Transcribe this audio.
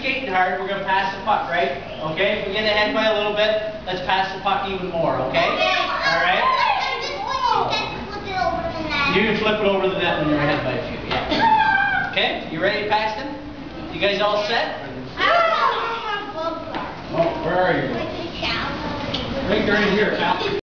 Skating hard, we're gonna pass the puck, right? Okay, if we get ahead by a little bit, let's pass the puck even more, okay? All right? You can flip it over the net when you're ahead by a few, yeah. Okay, you ready, Paxton? You guys all set? Oh, oh where are you? Right there in here, pal.